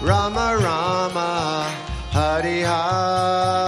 Rama Rama, Hare Hare,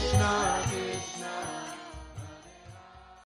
Krishna.